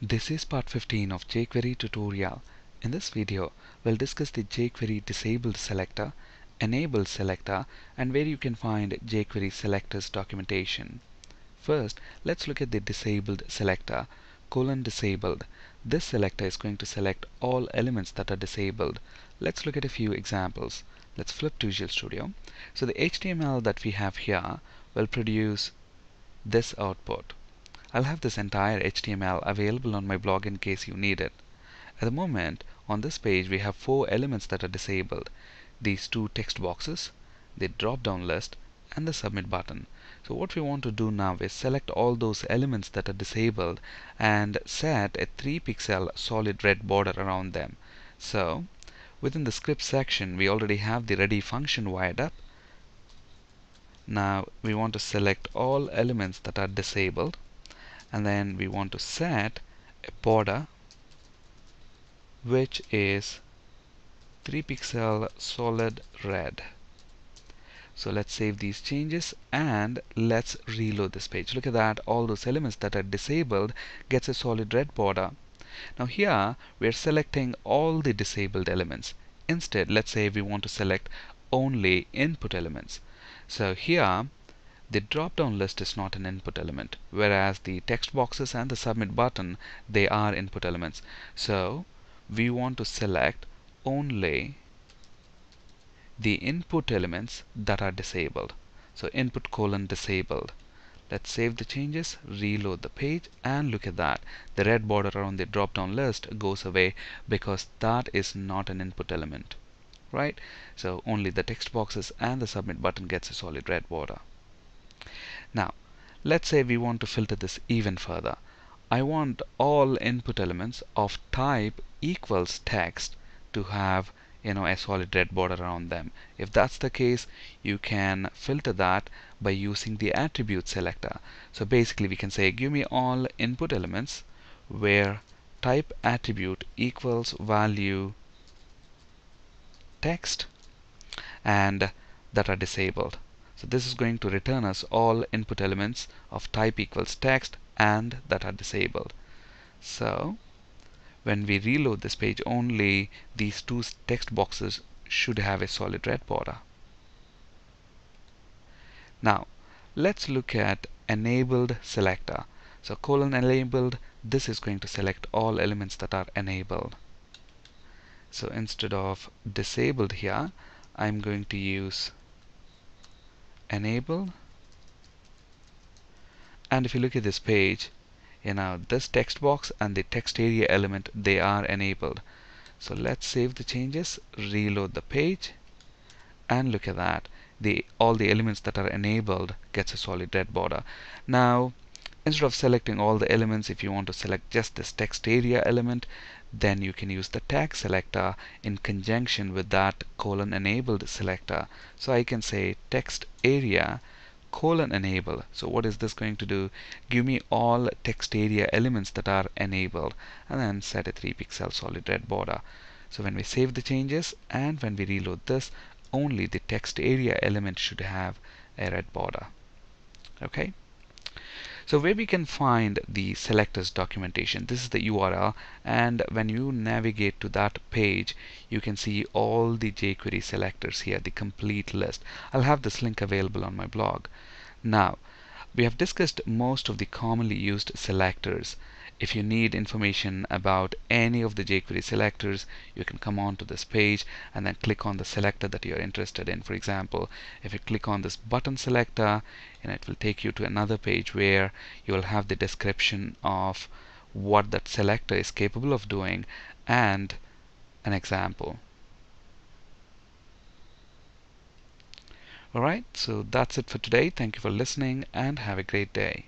This is part 15 of jQuery tutorial. In this video, we'll discuss the jQuery disabled selector, enabled selector, and where you can find jQuery selectors documentation. First, let's look at the disabled selector, colon disabled. This selector is going to select all elements that are disabled. Let's look at a few examples. Let's flip to Visual Studio. So the HTML that we have here will produce this output. I'll have this entire HTML available on my blog in case you need it. At the moment, on this page we have four elements that are disabled. These two text boxes, the drop-down list, and the submit button. So what we want to do now is select all those elements that are disabled and set a 3 pixel solid red border around them. So within the script section we already have the ready function wired up. Now we want to select all elements that are disabled and then we want to set a border which is 3 pixel solid red. So let's save these changes and let's reload this page. Look at that. All those elements that are disabled gets a solid red border. Now here we are selecting all the disabled elements. Instead let's say we want to select only input elements. So here the drop-down list is not an input element, whereas the text boxes and the submit button, they are input elements. So we want to select only the input elements that are disabled. So input colon disabled. Let's save the changes, reload the page, and look at that. The red border around the drop-down list goes away because that is not an input element. Right? So only the text boxes and the submit button gets a solid red border. Now, let's say we want to filter this even further. I want all input elements of type equals text to have you know a solid red border around them. If that's the case, you can filter that by using the attribute selector. So basically we can say give me all input elements where type attribute equals value text and that are disabled. So this is going to return us all input elements of type equals text and that are disabled. So when we reload this page only these two text boxes should have a solid red border. Now let's look at enabled selector. So colon enabled this is going to select all elements that are enabled. So instead of disabled here I'm going to use enable. And if you look at this page you know this text box and the text area element they are enabled. So let's save the changes reload the page and look at that. The all the elements that are enabled gets a solid red border. Now instead of selecting all the elements if you want to select just this text area element then you can use the tag selector in conjunction with that colon enabled selector. So I can say text area colon enable so what is this going to do? Give me all text area elements that are enabled and then set a 3 pixel solid red border. So when we save the changes and when we reload this only the text area element should have a red border. Okay so where we can find the selectors documentation, this is the URL and when you navigate to that page you can see all the jQuery selectors here, the complete list. I'll have this link available on my blog. Now we have discussed most of the commonly used selectors if you need information about any of the jQuery selectors, you can come on to this page and then click on the selector that you're interested in. For example, if you click on this button selector, and it will take you to another page where you will have the description of what that selector is capable of doing and an example. Alright, so that's it for today. Thank you for listening and have a great day.